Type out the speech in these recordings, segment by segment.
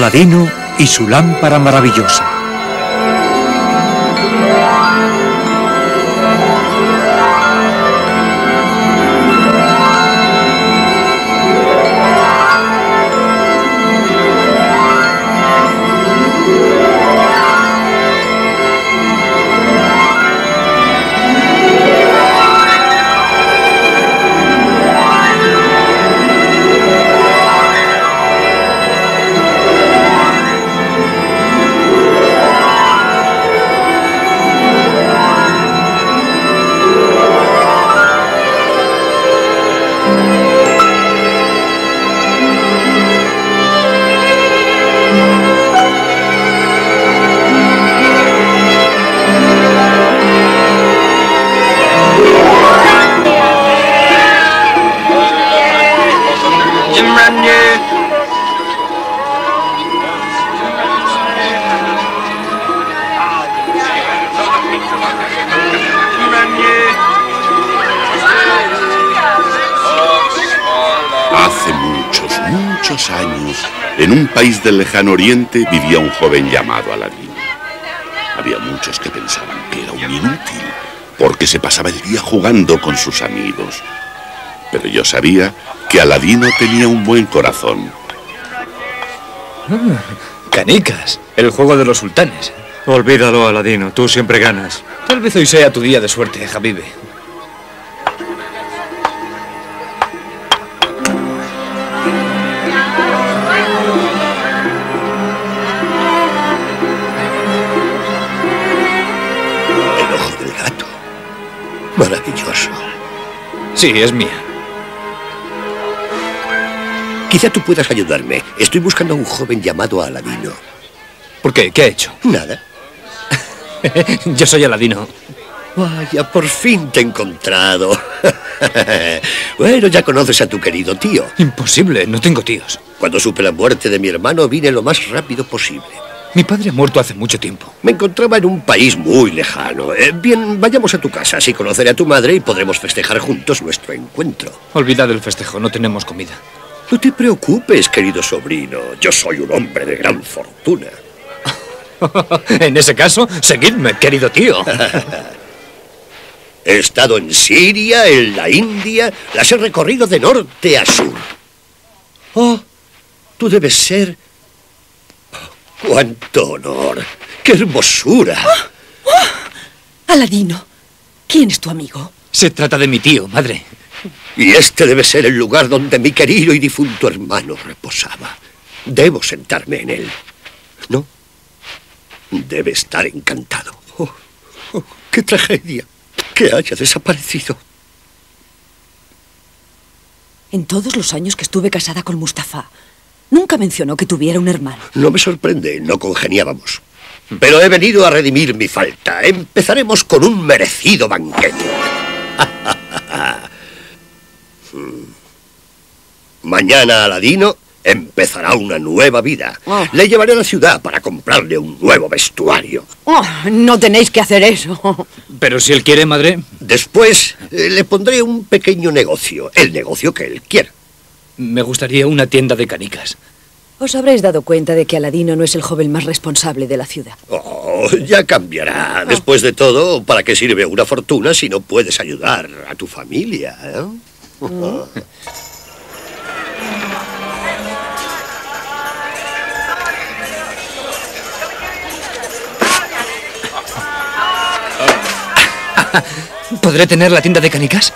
Aladino y su lámpara maravillosa. Hace muchos, muchos años, en un país del lejano oriente vivía un joven llamado Aladino. Había muchos que pensaban que era un inútil, porque se pasaba el día jugando con sus amigos. Pero yo sabía que Aladino tenía un buen corazón. Canicas, el juego de los sultanes. Olvídalo, Aladino, tú siempre ganas. Tal vez hoy sea tu día de suerte, Javibe. El ojo del gato. Maravilloso. Sí, es mía. Quizá tú puedas ayudarme. Estoy buscando a un joven llamado Aladino. ¿Por qué? ¿Qué ha hecho? Nada. Yo soy Aladino. Vaya, por fin te he encontrado. bueno, ya conoces a tu querido tío. Imposible, no tengo tíos. Cuando supe la muerte de mi hermano vine lo más rápido posible. Mi padre ha muerto hace mucho tiempo. Me encontraba en un país muy lejano. Eh, bien, vayamos a tu casa, así conoceré a tu madre y podremos festejar juntos nuestro encuentro. Olvidad el festejo, no tenemos comida. No te preocupes, querido sobrino. Yo soy un hombre de gran fortuna. en ese caso, seguidme, querido tío. He estado en Siria, en la India, las he recorrido de norte a sur. Oh, tú debes ser... ¡Cuánto honor! ¡Qué hermosura! Aladino, ¿quién es tu amigo? Se trata de mi tío, madre. Y este debe ser el lugar donde mi querido y difunto hermano reposaba. Debo sentarme en él. ¿No? Debe estar encantado. Oh, oh, ¡Qué tragedia! Que haya desaparecido. En todos los años que estuve casada con Mustafa, nunca mencionó que tuviera un hermano. No me sorprende, no congeniábamos. Pero he venido a redimir mi falta. Empezaremos con un merecido banquete. Mañana Aladino empezará una nueva vida. Oh. Le llevaré a la ciudad para comprarle un nuevo vestuario. Oh, no tenéis que hacer eso. Pero si él quiere, madre. Después eh, le pondré un pequeño negocio, el negocio que él quiera. Me gustaría una tienda de canicas. Os habréis dado cuenta de que Aladino no es el joven más responsable de la ciudad. Oh, ya cambiará. Después de todo, ¿para qué sirve una fortuna si no puedes ayudar a tu familia? eh? ¿Podré tener la tienda de canicas?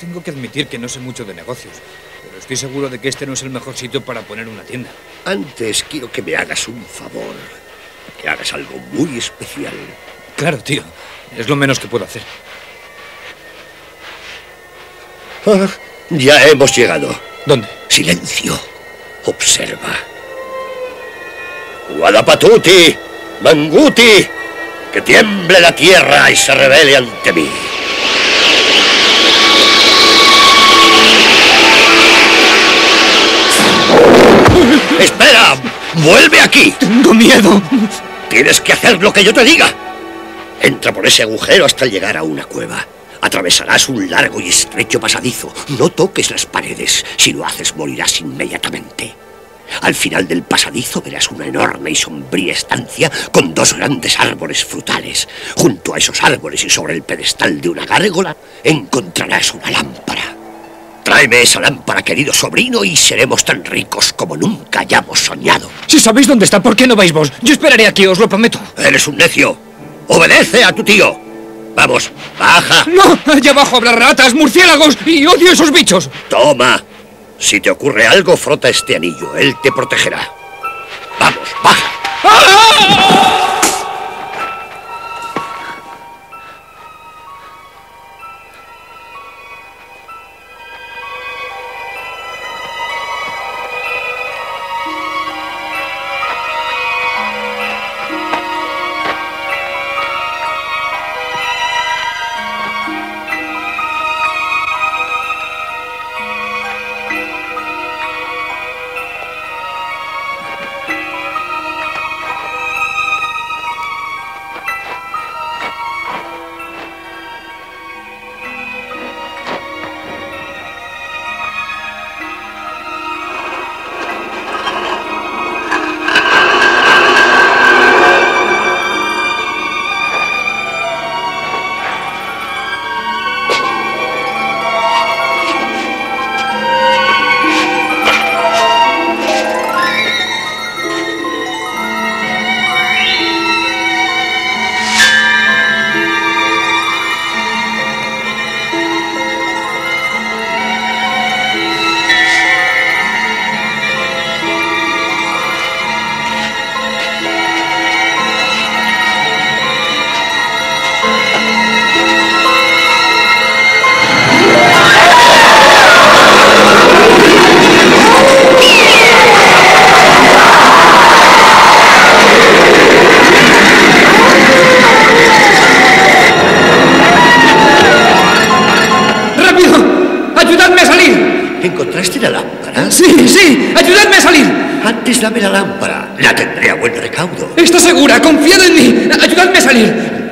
Tengo que admitir que no sé mucho de negocios, pero estoy seguro de que este no es el mejor sitio para poner una tienda. Antes quiero que me hagas un favor. Que hagas algo muy especial. Claro, tío. Es lo menos que puedo hacer. Ah, ya hemos llegado. ¿Dónde? Silencio. Observa. Guadapatuti, Manguti, que tiemble la tierra y se revele ante mí. ¡Espera! ¡Vuelve aquí! Tengo miedo. Tienes que hacer lo que yo te diga. Entra por ese agujero hasta llegar a una cueva. Atravesarás un largo y estrecho pasadizo. No toques las paredes. Si lo haces, morirás inmediatamente. Al final del pasadizo verás una enorme y sombría estancia con dos grandes árboles frutales. Junto a esos árboles y sobre el pedestal de una gárgola encontrarás una lámpara. Tráeme esa lámpara, querido sobrino, y seremos tan ricos como nunca hayamos soñado. Si sabéis dónde está, ¿por qué no vais vos? Yo esperaré aquí, os lo prometo. Eres un necio. Obedece a tu tío. Vamos, baja. No, allá abajo habrá ratas, murciélagos y odio esos bichos. Toma. Si te ocurre algo, frota este anillo. Él te protegerá. Vamos, baja. ¡Ah!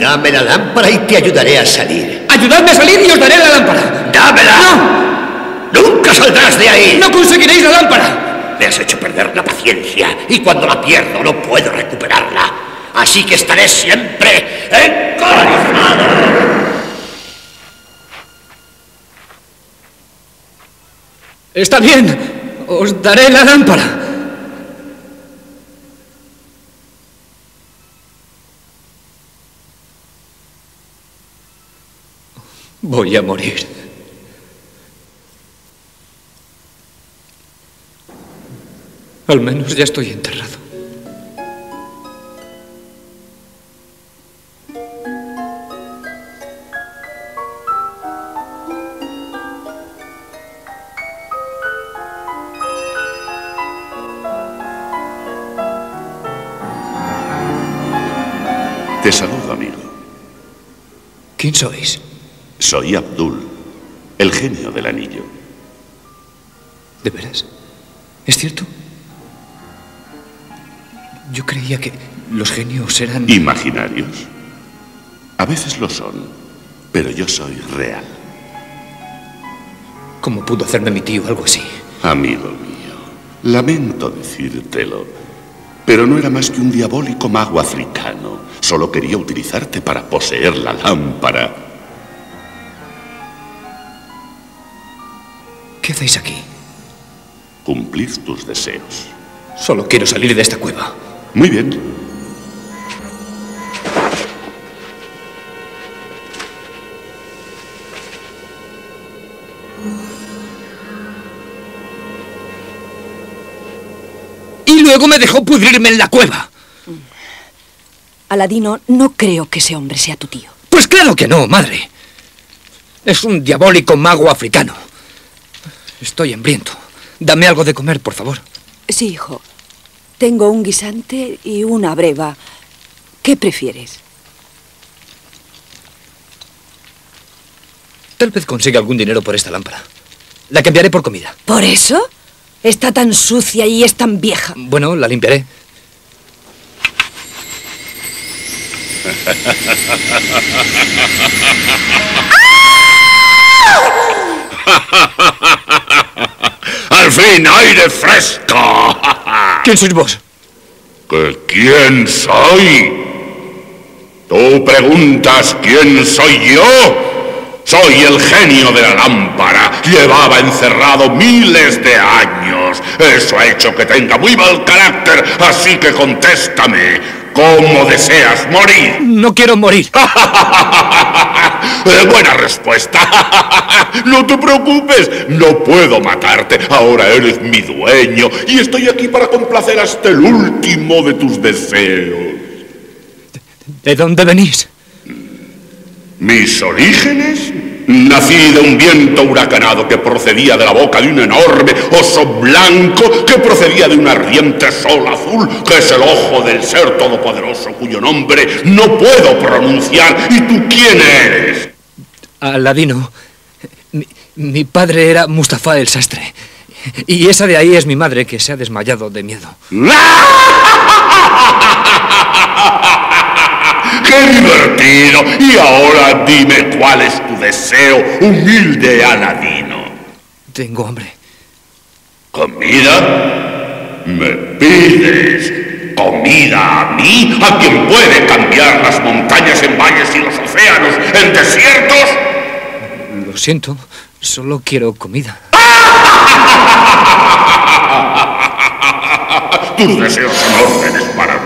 Dame la lámpara y te ayudaré a salir. Ayudadme a salir y os daré la lámpara. ¡Dámela! ¡Nunca saldrás de ahí! ¡No conseguiréis la lámpara! Me has hecho perder la paciencia y cuando la pierdo no puedo recuperarla. Así que estaré siempre encorazado. Está bien. Os daré la lámpara. Voy a morir. Al menos ya estoy enterrado. Te saludo, amigo. ¿Quién sois? Soy Abdul, el genio del anillo. ¿De veras? ¿Es cierto? Yo creía que los genios eran... ¿Imaginarios? A veces lo son, pero yo soy real. ¿Cómo pudo hacerme mi tío algo así? Amigo mío, lamento decírtelo, pero no era más que un diabólico mago africano. Solo quería utilizarte para poseer la lámpara. ¿Qué hacéis aquí? Cumplir tus deseos. Solo quiero salir de esta cueva. Muy bien. Y luego me dejó pudrirme en la cueva. Aladino, no creo que ese hombre sea tu tío. Pues claro que no, madre. Es un diabólico mago africano. Estoy hambriento. Dame algo de comer, por favor. Sí, hijo. Tengo un guisante y una breva. ¿Qué prefieres? Tal vez consiga algún dinero por esta lámpara. La cambiaré por comida. ¿Por eso? Está tan sucia y es tan vieja. Bueno, la limpiaré. ¡Ah! ¡Al fin aire fresco! ¿Quién sois vos? ¿Que quién soy? ¿Tú preguntas quién soy yo? Soy el genio de la lámpara. Llevaba encerrado miles de años. Eso ha hecho que tenga muy mal carácter, así que contéstame. ¿Cómo deseas morir? No quiero morir. Eh, buena respuesta. no te preocupes. No puedo matarte. Ahora eres mi dueño. Y estoy aquí para complacer hasta el último de tus deseos. ¿De dónde venís? ¿Mis orígenes? Nací de un viento huracanado que procedía de la boca de un enorme oso blanco que procedía de un ardiente sol azul que es el ojo del ser todopoderoso cuyo nombre no puedo pronunciar. ¿Y tú quién eres? Aladino. Mi, mi padre era Mustafa el sastre. Y esa de ahí es mi madre que se ha desmayado de miedo. ¡Qué divertido! Y ahora dime cuál es tu deseo, humilde Aladino. Tengo hambre. ¿Comida? ¿Me pides comida a mí? ¿A quien puede cambiar las montañas en valles y los océanos en desiertos? Lo siento, solo quiero comida. Tus deseos son órdenes para mí.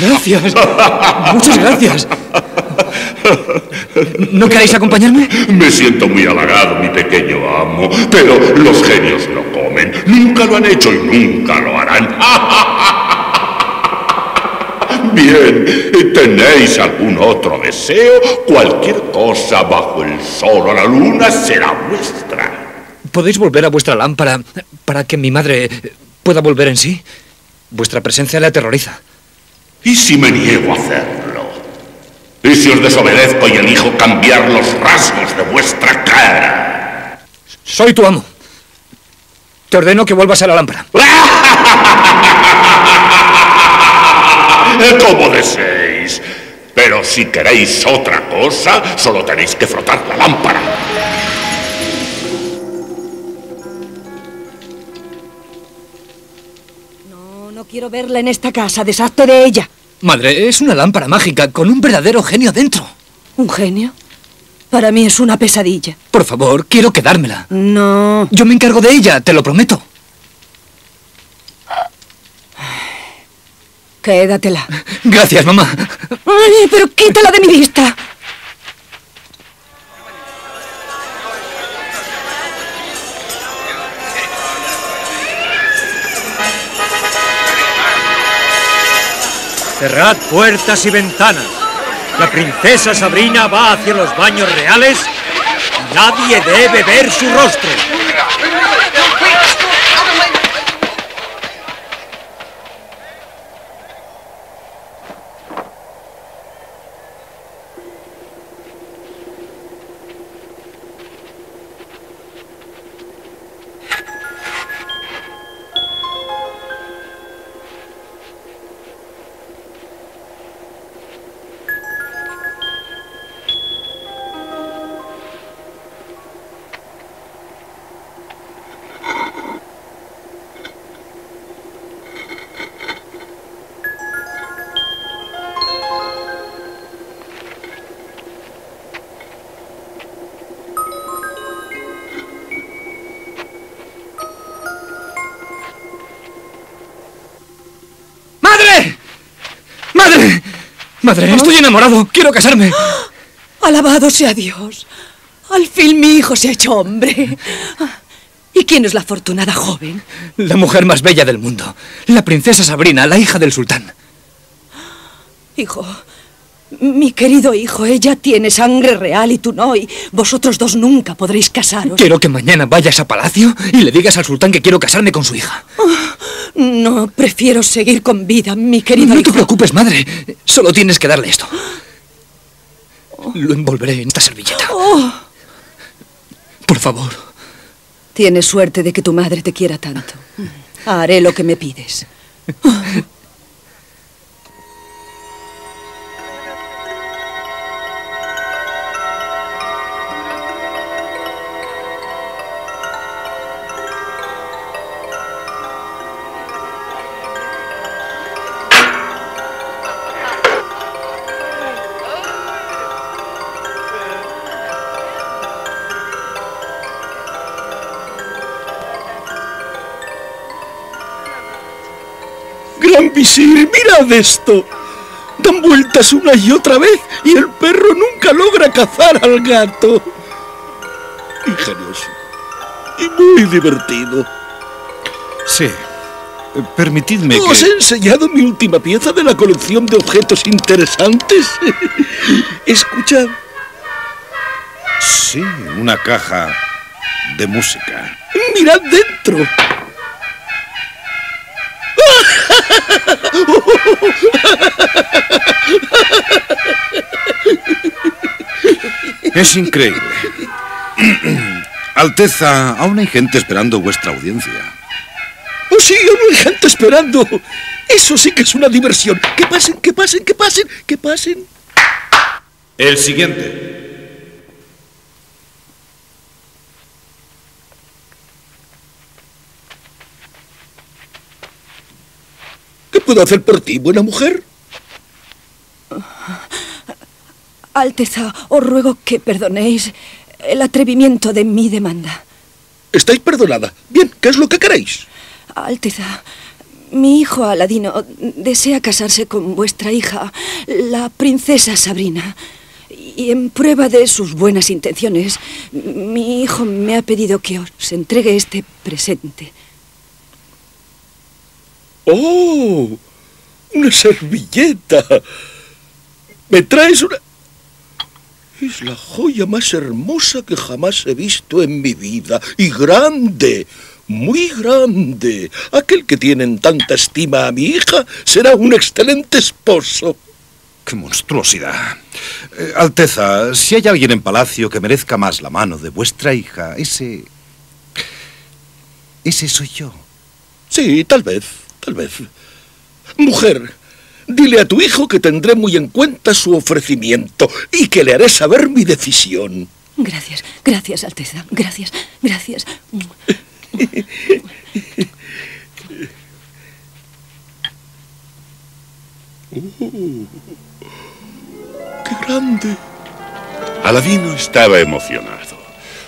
Gracias. Muchas gracias. ¿No queréis acompañarme? Me siento muy halagado, mi pequeño amo, pero los genios no comen. Nunca lo han hecho y nunca lo harán. Bien, ¿tenéis algún otro deseo? Cualquier cosa bajo el sol o la luna será vuestra. ¿Podéis volver a vuestra lámpara para que mi madre pueda volver en sí? Vuestra presencia le aterroriza. ¿Y si me niego a hacerlo? ¿Y si os desobedezco y elijo cambiar los rasgos de vuestra cara? Soy tu amo. Te ordeno que vuelvas a la lámpara. Como deseéis. Pero si queréis otra cosa, solo tenéis que frotar la lámpara. No, no quiero verla en esta casa. Deshazte de ella. Madre, es una lámpara mágica con un verdadero genio dentro. ¿Un genio? Para mí es una pesadilla. Por favor, quiero quedármela. No. Yo me encargo de ella, te lo prometo. Quédatela. Gracias, mamá. Ay, pero quítala de mi vista. Cerrad puertas y ventanas. La princesa Sabrina va hacia los baños reales y nadie debe ver su rostro. Madre, estoy enamorado. Quiero casarme. Alabado sea Dios. Al fin mi hijo se ha hecho hombre. ¿Y quién es la afortunada joven? La mujer más bella del mundo. La princesa Sabrina, la hija del sultán. Hijo, mi querido hijo, ella tiene sangre real y tú no, y vosotros dos nunca podréis casaros. Quiero que mañana vayas a palacio y le digas al sultán que quiero casarme con su hija. No, prefiero seguir con vida, mi querido No te preocupes, madre. Solo tienes que darle esto. Lo envolveré en esta servilleta. Oh, Por favor. tienes suerte de que tu madre te quiera tanto. Haré lo que me pides. Visir, mirad esto. Dan vueltas una y otra vez y el perro nunca logra cazar al gato. Ingenioso. Y muy divertido. Sí. Permitidme ¿Os que... he enseñado mi última pieza de la colección de objetos interesantes? Escuchad. Sí, una caja de música. Mirad dentro. Es increíble. Alteza, aún hay gente esperando vuestra audiencia. ¡Oh, sí! Aún hay gente esperando! Eso sí que es una diversión. ¡Que pasen, que pasen, que pasen, que pasen! El siguiente. Puedo hacer por ti, buena mujer? Alteza, os ruego que perdonéis el atrevimiento de mi demanda. Estáis perdonada. Bien, ¿qué es lo que queréis? Alteza, mi hijo Aladino desea casarse con vuestra hija, la princesa Sabrina. Y en prueba de sus buenas intenciones, mi hijo me ha pedido que os entregue este presente. ¡Oh! Una servilleta. ¿Me traes una...? Es la joya más hermosa que jamás he visto en mi vida. Y grande. Muy grande. Aquel que tiene en tanta estima a mi hija será un excelente esposo. ¡Qué monstruosidad! Eh, Alteza, si hay alguien en palacio que merezca más la mano de vuestra hija, ese... Ese soy yo. Sí, tal vez, tal vez. Mujer, dile a tu hijo que tendré muy en cuenta su ofrecimiento y que le haré saber mi decisión. Gracias, gracias, Alteza. Gracias, gracias. ¡Qué grande! Aladino estaba emocionado.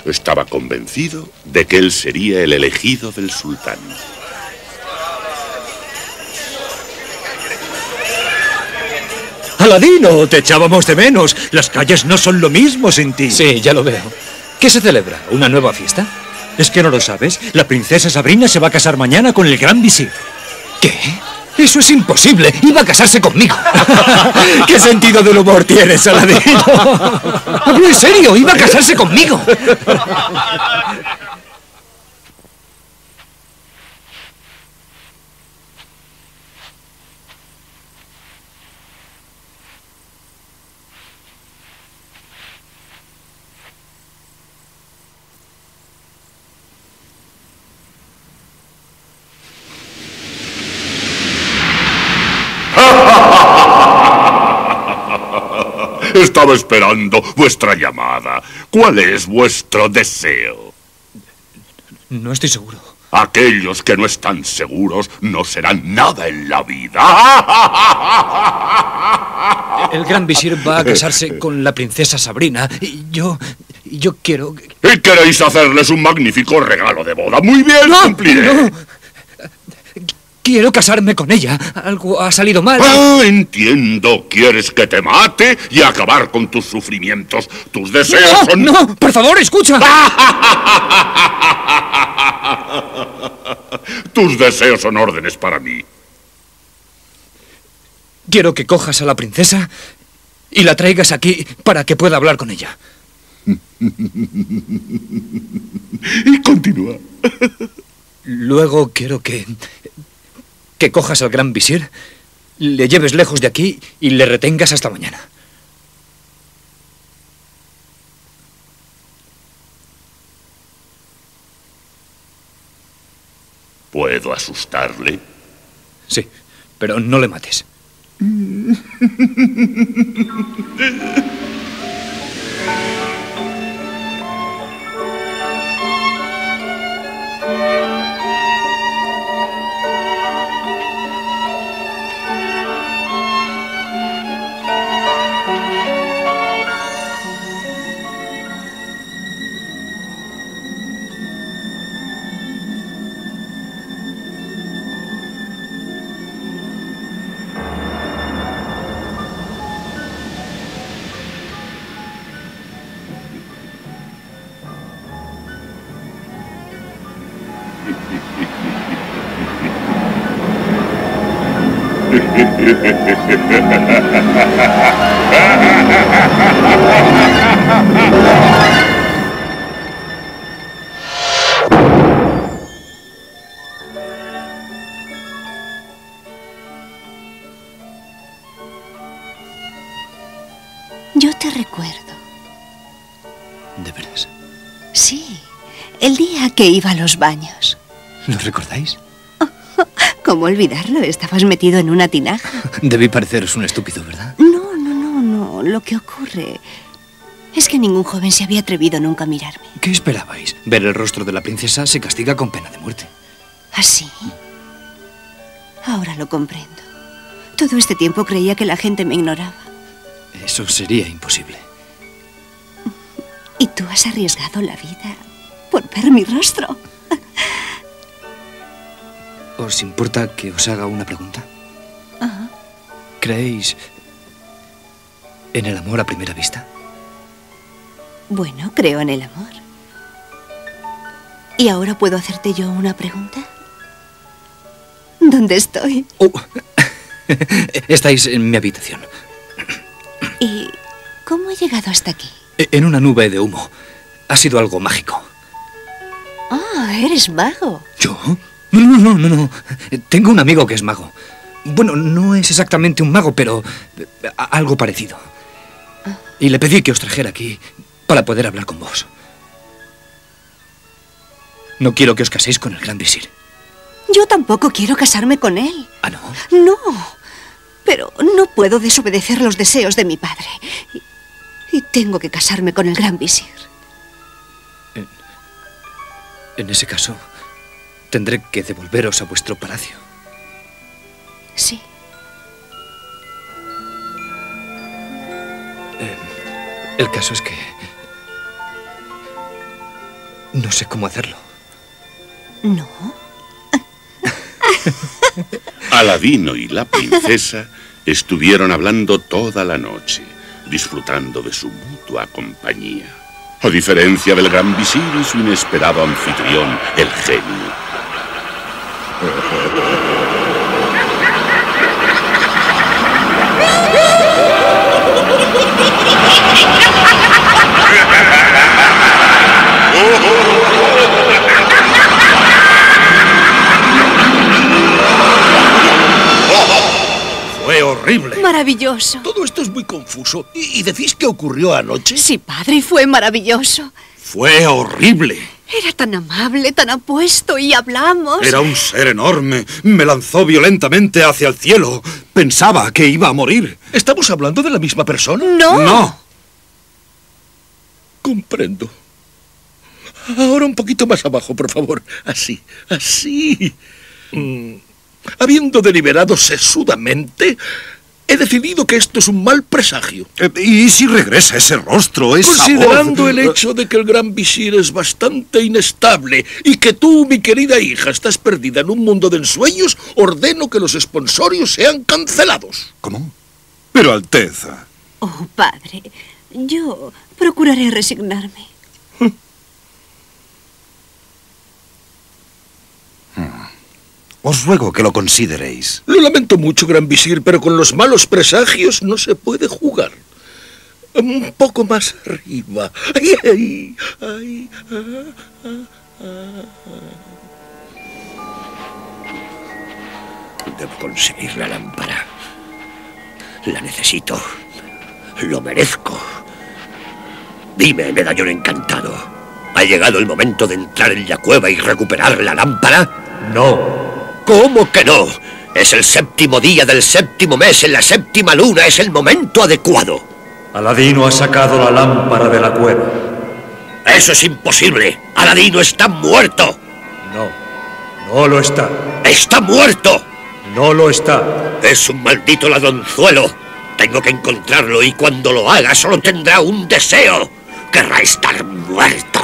Estaba convencido de que él sería el elegido del sultán. Aladino, te echábamos de menos. Las calles no son lo mismo sin ti. Sí, ya lo veo. ¿Qué se celebra? ¿Una nueva fiesta? ¿Es que no lo sabes? La princesa Sabrina se va a casar mañana con el gran visir. ¿Qué? Eso es imposible. Iba a casarse conmigo. ¿Qué sentido del humor tienes, Aladino? Hablo en serio. Iba a casarse conmigo. Estaba esperando vuestra llamada. ¿Cuál es vuestro deseo? No estoy seguro. Aquellos que no están seguros no serán nada en la vida. El gran visir va a casarse con la princesa Sabrina y yo... yo quiero... Y queréis hacerles un magnífico regalo de boda. Muy bien, cumpliré. no. Quiero casarme con ella. Algo ha salido mal. Ah, entiendo. Quieres que te mate y acabar con tus sufrimientos. Tus deseos ¡No! son... ¡No! ¡Por favor, escucha! Tus deseos son órdenes para mí. Quiero que cojas a la princesa y la traigas aquí para que pueda hablar con ella. Y continúa. Luego quiero que... que cojas al gran visir, le lleves lejos de aquí y le retengas hasta mañana. ¿Puedo asustarle? Sí, pero no le mates. Yo te recuerdo. ¿De veras? Sí, el día que iba a los baños. ¿Lo recordáis? ¿Cómo olvidarlo? Estabas metido en una tinaja. Debí pareceros un estúpido, ¿verdad? No, no, no, no. Lo que ocurre es que ningún joven se había atrevido nunca a mirarme. ¿Qué esperabais? Ver el rostro de la princesa se castiga con pena de muerte. ¿Así? Ahora lo comprendo. Todo este tiempo creía que la gente me ignoraba. Eso sería imposible. Y tú has arriesgado la vida por ver mi rostro. ¿Os importa que os haga una pregunta? ¿Creéis en el amor a primera vista? Bueno, creo en el amor. ¿Y ahora puedo hacerte yo una pregunta? ¿Dónde estoy? Oh. Estáis en mi habitación, ¿Y cómo he llegado hasta aquí? e- en una nube de humo. Ha sido algo mágico. Ah, eres mago. ¿Yo? No, no, no, no, no. Tengo un amigo que es mago. Bueno, no es exactamente un mago, pero eh, algo parecido. Y le pedí que os trajera aquí para poder hablar con vos. No quiero que os caséis con el gran visir. Yo tampoco quiero casarme con él. Ah, no. No, pero no puedo desobedecer los deseos de mi padre. Y, y tengo que casarme con el gran visir. En ese caso, tendré que devolveros a vuestro palacio. Sí. El caso es que... No sé cómo hacerlo. No. Aladino y la princesa estuvieron hablando toda la noche, disfrutando de su mutua compañía. A diferencia del gran visir y su inesperado anfitrión, el genio. Fue horrible. Maravilloso. Todo esto es muy confuso. ¿Y, y decís qué ocurrió anoche? Sí, padre, fue maravilloso. Fue horrible. Era tan amable, tan apuesto y hablamos. Era un ser enorme. Me lanzó violentamente hacia el cielo. Pensaba que iba a morir. ¿Estamos hablando de la misma persona? No. No. Comprendo. Ahora un poquito más abajo, por favor. Así, así. Mm, Habiendo deliberado sesudamente, he decidido que esto es un mal presagio. Eh, ¿Y si regresa ese rostro, esa Considerando voz? el hecho de que el gran visir es bastante inestable y que tú, mi querida hija, estás perdida en un mundo de ensueños, ordeno que los esponsorios sean cancelados. ¿Cómo? Pero Alteza. Oh, padre, yo procuraré resignarme. Os ruego que lo consideréis. Lo lamento mucho, gran visir, pero con los malos presagios no se puede jugar. Un poco más arriba. Ay, ay, ay, ah. Debo conseguir la lámpara. La necesito. Lo merezco. Dime, medallón encantado. ¿Ha llegado el momento de entrar en la cueva y recuperar la lámpara? No. ¿Cómo que no? Es el séptimo día del séptimo mes en la séptima luna. Es el momento adecuado. Aladino ha sacado la lámpara de la cueva. Eso es imposible. Aladino está muerto. No. No lo está. Está muerto. No lo está. Es un maldito ladronzuelo. Tengo que encontrarlo y cuando lo haga solo tendrá un deseo. Querrá estar muerto.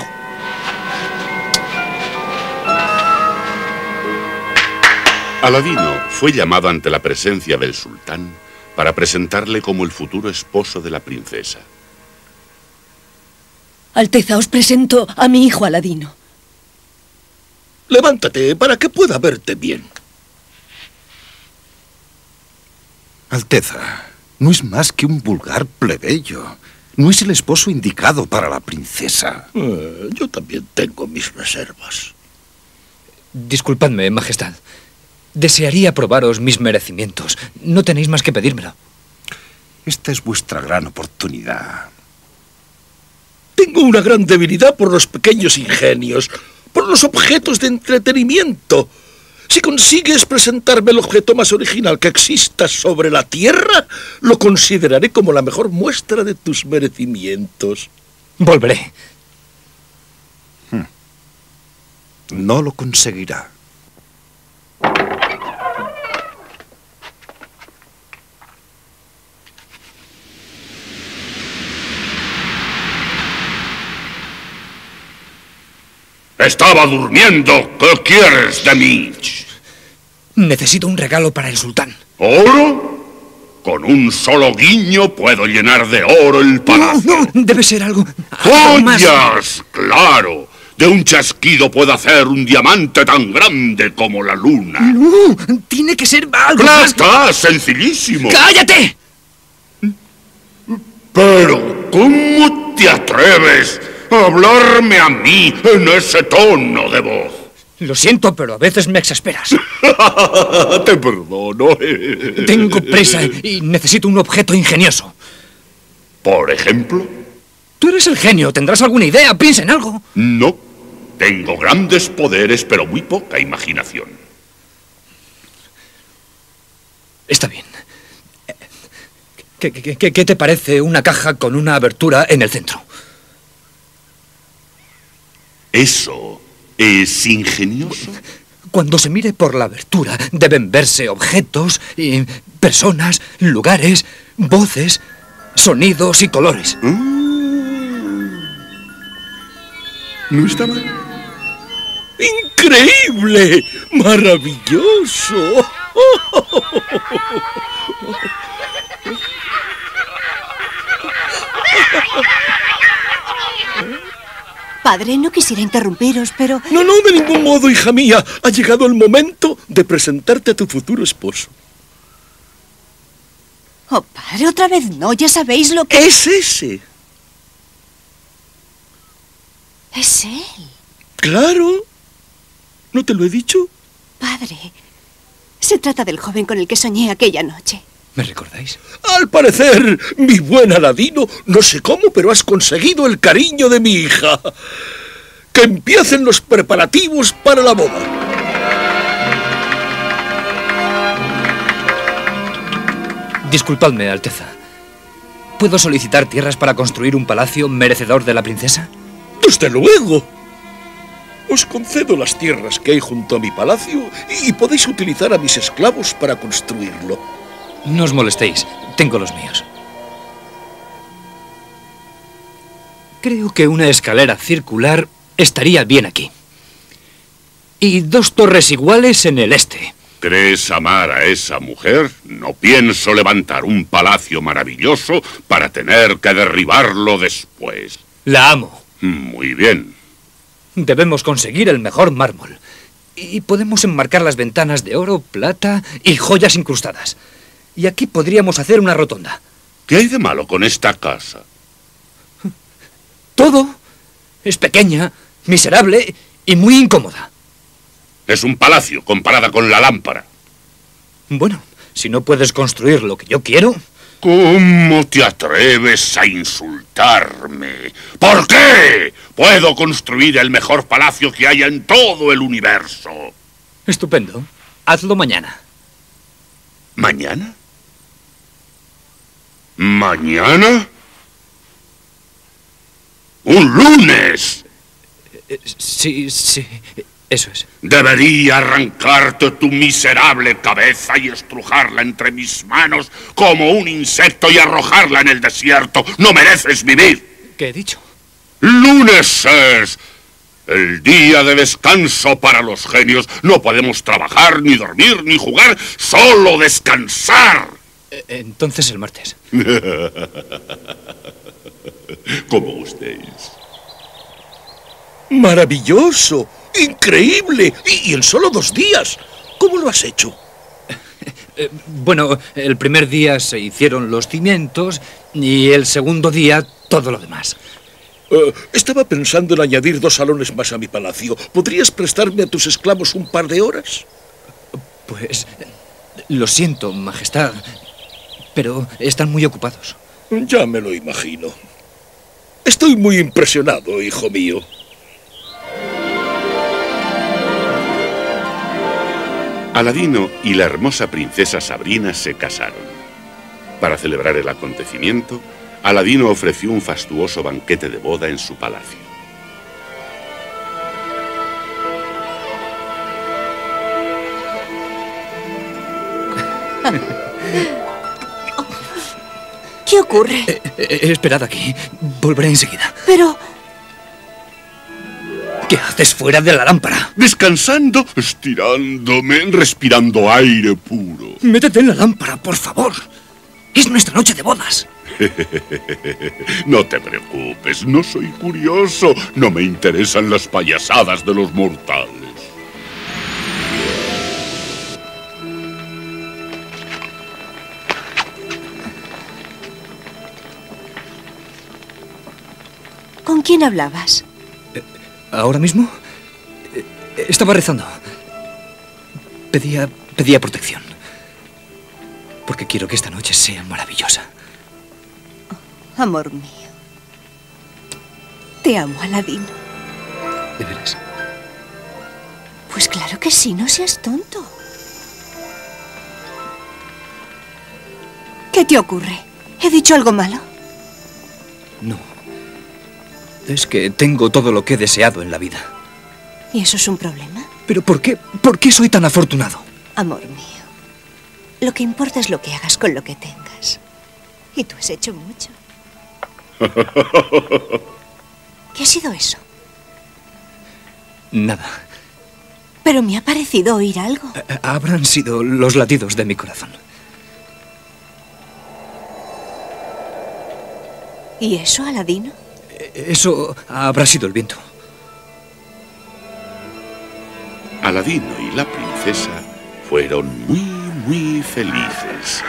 Aladino fue llamado ante la presencia del sultán para presentarle como el futuro esposo de la princesa. Alteza, os presento a mi hijo Aladino. Levántate para que pueda verte bien. Alteza, no es más que un vulgar plebeyo. No es el esposo indicado para la princesa. Eh, yo también tengo mis reservas. Disculpadme, Majestad. Desearía probaros mis merecimientos. No tenéis más que pedírmelo. Esta es vuestra gran oportunidad. Tengo una gran debilidad por los pequeños ingenios, por los objetos de entretenimiento. Si consigues presentarme el objeto más original que exista sobre la Tierra, lo consideraré como la mejor muestra de tus merecimientos. Volveré. Hmm. No lo conseguirá. Estaba durmiendo. ¿Qué quieres de mí? Necesito un regalo para el sultán. ¿Oro? Con un solo guiño puedo llenar de oro el palacio. No, no, debe ser algo. ¡Joyas! ¡Claro! De un chasquido puedo hacer un diamante tan grande como la luna. No, tiene que ser algo ¡Claro más. está! ¡Sencillísimo! ¡Cállate! Pero, ¿cómo te atreves hablarme a mí en ese tono de voz? Lo siento, pero a veces me exasperas. Te perdono. Tengo prisa y necesito un objeto ingenioso. Por ejemplo, Tú eres el genio, tendrás alguna idea, piensa en algo. no. Tengo grandes poderes, pero muy poca imaginación. Está bien. ¿Qué, qué- qué- qué te parece una caja con una abertura en el centro? ¿Eso es ingenioso? Cuando se mire por la abertura deben verse objetos, y personas, lugares, voces, sonidos y colores. No está mal. ¡Increíble! ¡Maravilloso! Padre, no quisiera interrumpiros, pero... No, no, de ningún modo, hija mía. Ha llegado el momento de presentarte a tu futuro esposo. Oh, padre, otra vez no, ya sabéis lo que... Es ese. Es él. Claro. ¿No te lo he dicho? Padre, se trata del joven con el que soñé aquella noche. ¿Me recordáis? Al parecer, mi buen Aladino, no sé cómo, pero has conseguido el cariño de mi hija. Que empiecen los preparativos para la boda. Disculpadme, Alteza. ¿Puedo solicitar tierras para construir un palacio merecedor de la princesa? Desde luego. Os concedo las tierras que hay junto a mi palacio y podéis utilizar a mis esclavos para construirlo. No os molestéis, tengo los míos. Creo que una escalera circular estaría bien aquí. Y dos torres iguales en el este. ¿Crees amar a esa mujer? No pienso levantar un palacio maravilloso para tener que derribarlo después. La amo. Muy bien. Debemos conseguir el mejor mármol. Y podemos enmarcar las ventanas de oro, plata y joyas incrustadas. Y aquí podríamos hacer una rotonda. ¿Qué hay de malo con esta casa? Todo es pequeña, miserable y muy incómoda. Es un palacio comparada con la lámpara. Bueno, si no puedes construir lo que yo quiero, ¿Cómo te atreves a insultarme? ¿Por qué? Puedo construir el mejor palacio que haya en todo el universo. estupendo. Hazlo mañana. ¿Mañana? ¿Mañana? ¡Un lunes! Eh, Sí, sí, eso es. Debería arrancarte tu miserable cabeza y estrujarla entre mis manos como un insecto y arrojarla en el desierto. No mereces vivir. ¿Qué he dicho? Lunes es el día de descanso para los genios. No podemos trabajar, ni dormir, ni jugar, solo descansar. Eh, Entonces el martes. Como gustéis. ¡Maravilloso! ¡Increíble! Y, y en solo dos días. ¿Cómo lo has hecho? Eh, bueno, el primer día se hicieron los cimientos y el segundo día todo lo demás. Eh, estaba pensando en añadir dos salones más a mi palacio. ¿Podrías prestarme a tus esclavos un par de horas? Pues lo siento, Majestad, pero están muy ocupados. Ya me lo imagino. Estoy muy impresionado, hijo mío. Aladino y la hermosa princesa Sabrina se casaron. Para celebrar el acontecimiento, Aladino ofreció un fastuoso banquete de boda en su palacio. ¿Qué ocurre? Eh, eh, esperad aquí. Volveré enseguida. Pero... ¿Qué haces fuera de la lámpara? Descansando, estirándome, respirando aire puro. Métete en la lámpara, por favor. Es nuestra noche de bodas. no te preocupes, no soy curioso. No me interesan las payasadas de los mortales. Quién hablabas? ¿Ahora mismo? Eh, Estaba rezando. Pedía, pedía protección. Porque quiero que esta noche sea maravillosa. Amor mío. Te amo, Aladino. ¿De veras? Pues claro que sí, no seas tonto. ¿Qué te ocurre? ¿He dicho algo malo? No. Es que tengo todo lo que he deseado en la vida. ¿Y eso es un problema? ¿Pero por qué? ¿Por qué soy tan afortunado? Amor mío, lo que importa es lo que hagas con lo que tengas. Y tú has hecho mucho. ¿Qué ha sido eso? Nada. Pero me ha parecido oír algo. Eh, Habrán sido los latidos de mi corazón. ¿Y eso, Aladino? Eso habrá sido el viento. Aladino y la princesa fueron muy, muy felices.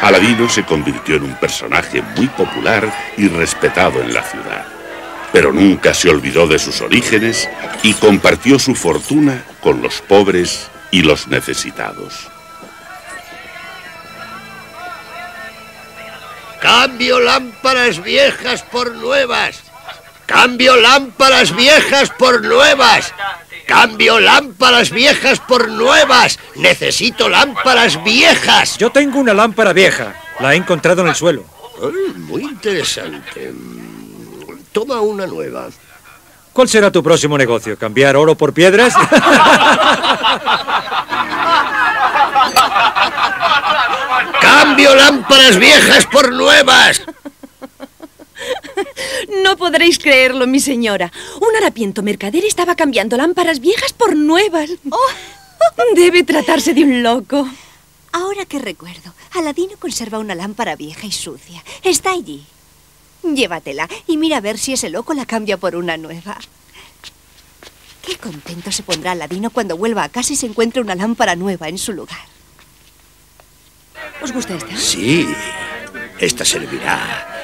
Aladino se convirtió en un personaje muy popular y respetado en la ciudad. Pero nunca se olvidó de sus orígenes y compartió su fortuna con los pobres y los necesitados. Cambio lámparas viejas por nuevas. Cambio lámparas viejas por nuevas. Cambio lámparas viejas por nuevas. Necesito lámparas viejas. Yo tengo una lámpara vieja. La he encontrado en el suelo. Muy interesante. Toma una nueva. ¿Cuál será tu próximo negocio? ¿Cambiar oro por piedras? Cambio lámparas viejas por nuevas. No podréis creerlo, mi señora. Un harapiento mercader estaba cambiando lámparas viejas por nuevas. Debe tratarse de un loco. Ahora que recuerdo, Aladino conserva una lámpara vieja y sucia. Está allí. Llévatela y mira a ver si ese loco la cambia por una nueva. Qué contento se pondrá Aladino cuando vuelva a casa y se encuentre una lámpara nueva en su lugar. ¿Os gusta esta? Sí, esta servirá.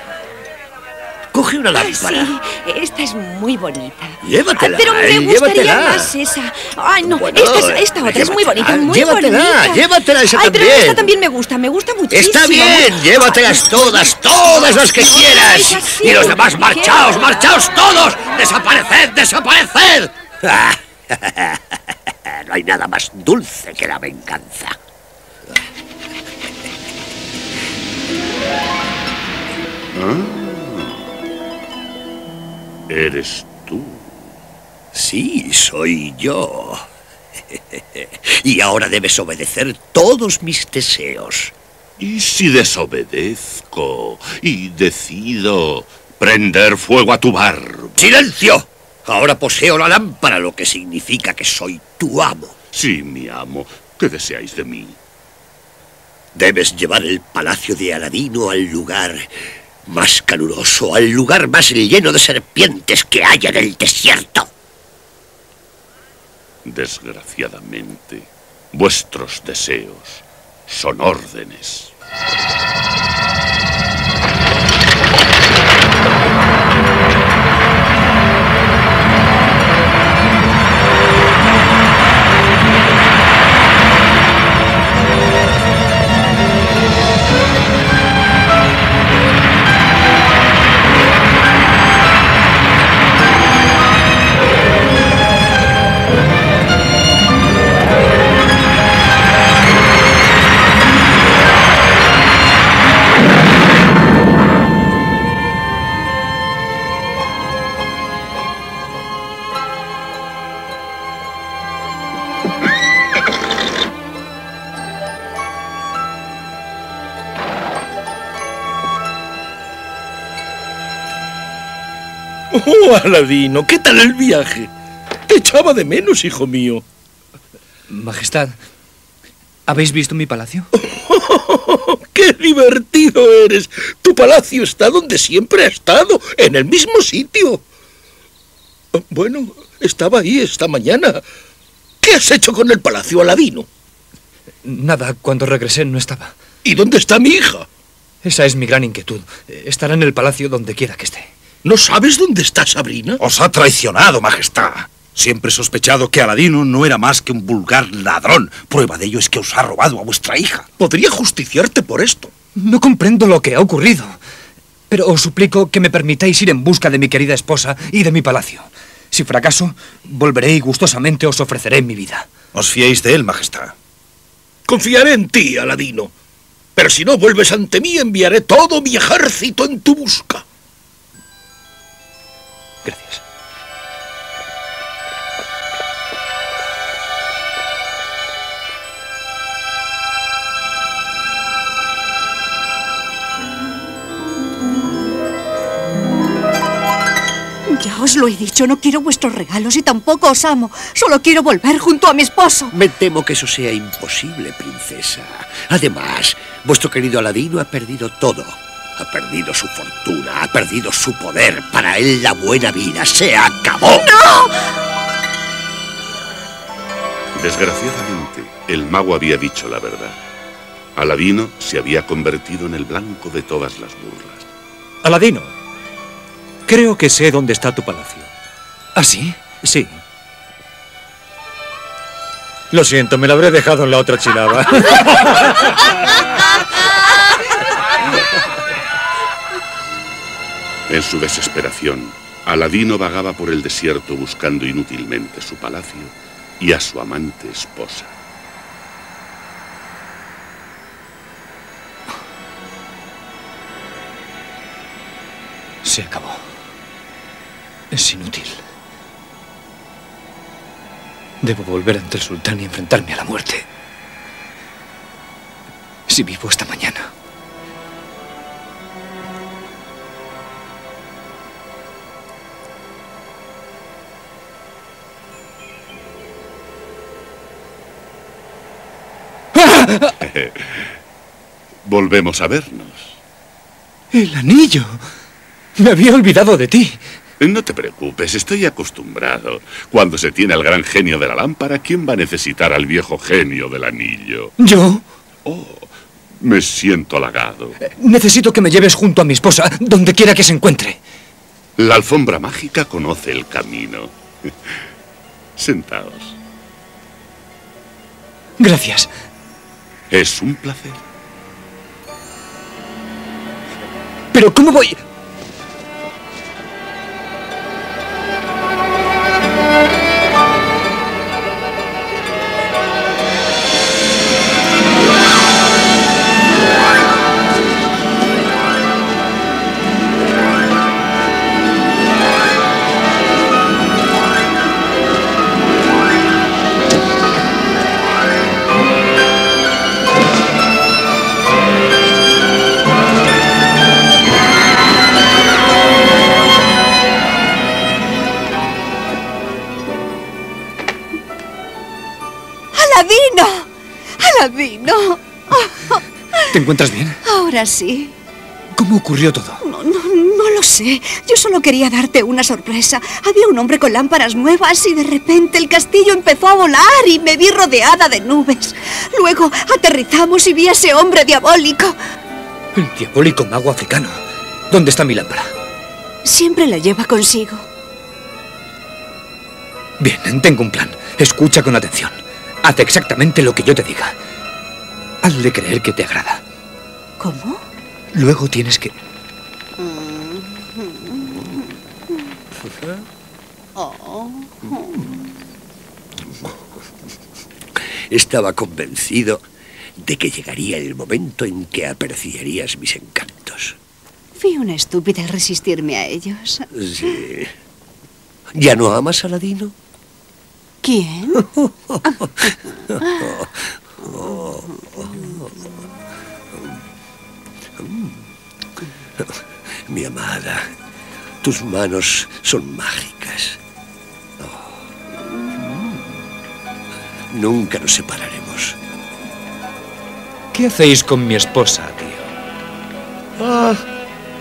Coge una lámpara. sí, esta es muy bonita. Llévatela, Ay, pero me eh, gustaría llévatela. más esa. Ay, no, Bueno, esta, es- esta otra es muy bonita, muy llévatela, bonita. llévatela esa Ay, pero también. esta también me gusta, me gusta muchísimo. Está bien, llévatelas todas, todas las que quieras. Así, Y los demás, marchaos, marchaos todos. Desapareced, desapareced. No hay nada más dulce que la venganza. Eres tú. Sí, soy yo. Y ahora debes obedecer todos mis deseos. ¿Y si desobedezco y decido prender fuego a tu barba? ¡Silencio! Ahora poseo la lámpara, lo que significa que soy tu amo. Sí, mi amo. ¿Qué deseáis de mí? Debes llevar el palacio de Aladino al lugar más caluroso, al lugar más lleno de serpientes que haya en el desierto. Desgraciadamente, vuestros deseos son órdenes. Aladino, ¿qué tal el viaje? Te echaba de menos, hijo mío. Majestad, ¿habéis visto mi palacio? ¡Qué divertido eres! Tu palacio está donde siempre ha estado, en el mismo sitio. Bueno, estaba ahí esta mañana. ¿Qué has hecho con el palacio, Aladino? Nada, cuando regresé no estaba. ¿Y dónde está mi hija? Esa es mi gran inquietud. Estará en el palacio donde quiera que esté. ¿No sabes dónde está Sabrina? Os ha traicionado, Majestad. Siempre he sospechado que Aladino no era más que un vulgar ladrón. Prueba de ello es que os ha robado a vuestra hija. Podría justiciarte por esto. No comprendo lo que ha ocurrido. Pero os suplico que me permitáis ir en busca de mi querida esposa y de mi palacio. Si fracaso, volveré y gustosamente os ofreceré mi vida. Os fiéis de él, Majestad. Confiaré en ti, Aladino. Pero si no vuelves ante mí, enviaré todo mi ejército en tu busca. Gracias. Ya os lo he dicho, no quiero vuestros regalos y tampoco os amo. Solo quiero volver junto a mi esposo. Me temo que eso sea imposible, princesa. Además, vuestro querido Aladino ha perdido todo. Ha perdido su fortuna, ha perdido su poder. Para él la buena vida se acabó. ¡No! Desgraciadamente, el mago había dicho la verdad. Aladino se había convertido en el blanco de todas las burlas. Aladino, creo que sé dónde está tu palacio. ¿Ah, sí? Sí. Lo siento, me lo habré dejado en la otra chilaba. En su desesperación, Aladino vagaba por el desierto buscando inútilmente su palacio y a su amante esposa. Se acabó. Es inútil. Debo volver ante el sultán y enfrentarme a la muerte. Si vivo esta mañana. Volvemos a vernos. El anillo. Me había olvidado de ti. No te preocupes, estoy acostumbrado. Cuando se tiene al gran genio de la lámpara, ¿quién va a necesitar al viejo genio del anillo? ¿Yo? Oh, me siento halagado. Necesito que me lleves junto a mi esposa, donde quiera que se encuentre. La alfombra mágica conoce el camino. Sentaos. Gracias. Es un placer. Pero ¿cómo voy? ¿Te encuentras bien? Ahora sí. ¿Cómo ocurrió todo? No, no, No lo sé. Yo solo quería darte una sorpresa. Había un hombre con lámparas nuevas y de repente el castillo empezó a volar y me vi rodeada de nubes. Luego aterrizamos y vi a ese hombre diabólico. El diabólico mago africano. ¿Dónde está mi lámpara? Siempre la lleva consigo. Bien, tengo un plan. Escucha con atención. Haz exactamente lo que yo te diga. Hazle creer que te agrada. ¿Cómo? Luego tienes que... Estaba convencido de que llegaría el momento en que apreciarías mis encantos. Fui una estúpida al resistirme a ellos. Sí. ¿Ya no amas a Aladino? ¿Quién? Mi amada, tus manos son mágicas. Oh. Nunca nos separaremos. ¿Qué hacéis con mi esposa, tío? Ah,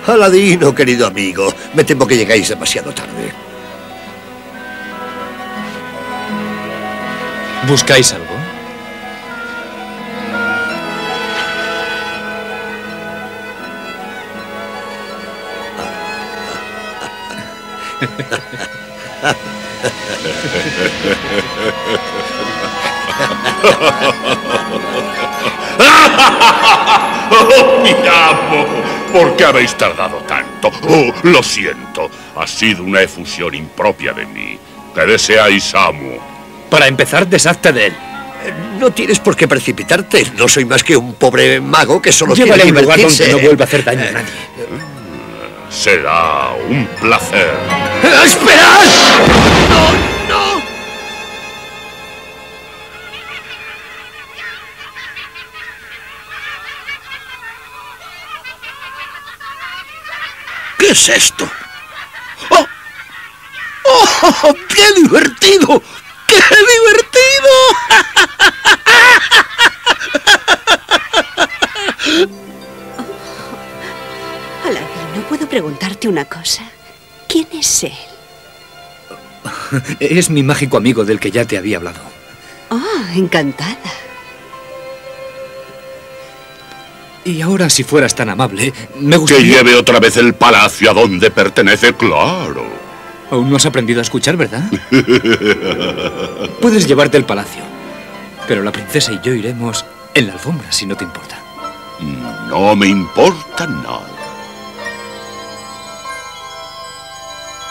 Aladino, querido amigo. Me temo que llegáis demasiado tarde. ¿Buscáis algo? ¡Oh, mi amo! ¿Por qué habéis tardado tanto? Oh, lo siento. Ha sido una efusión impropia de mí. ¿Qué deseáis, amo? Para empezar, deshazte de él. Eh, No tienes por qué precipitarte. No soy más que un pobre mago que solo Llévale a quiere un lugar divertirse. donde no vuelva a hacer daño a nadie. Será un placer. ¡Eh, ¡Esperad! ¡No, no! ¿Qué es esto? ¡Oh! ¡Oh! ¡Qué divertido! ¡Qué divertido! preguntarte una cosa? ¿Quién es él? Es mi mágico amigo del que ya te había hablado. Ah, encantada. Y ahora, si fueras tan amable, me Que gustaría... lleve otra vez el palacio a donde pertenece, claro. Aún no has aprendido a escuchar, ¿verdad? Puedes llevarte el palacio. Pero la princesa y yo iremos en la alfombra, si no te importa. No me importa nada.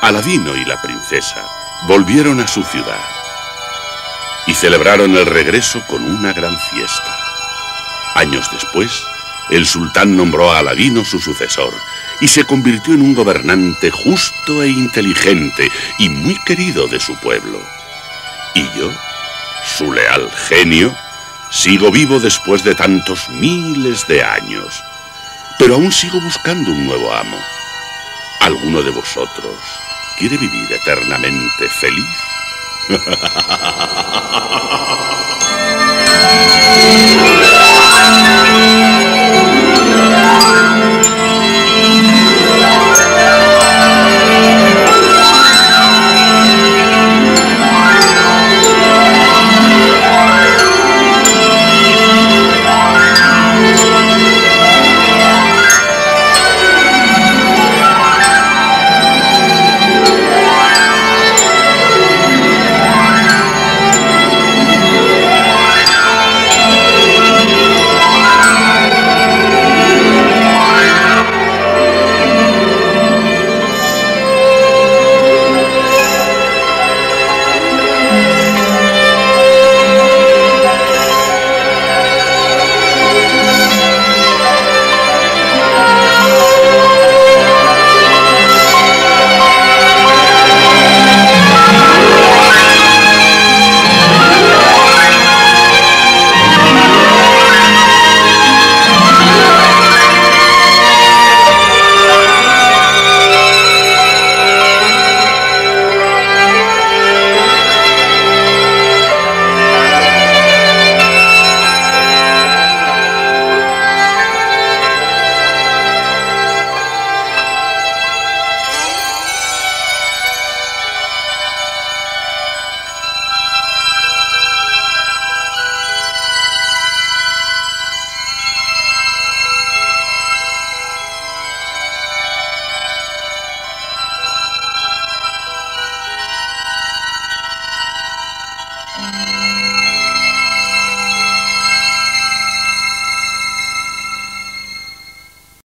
Aladino y la princesa volvieron a su ciudad y celebraron el regreso con una gran fiesta. Años después, el sultán nombró a Aladino su sucesor y se convirtió en un gobernante justo e inteligente y muy querido de su pueblo. Y yo, su leal genio, sigo vivo después de tantos miles de años, pero aún sigo buscando un nuevo amo. ¿Alguno de vosotros quiere vivir eternamente feliz?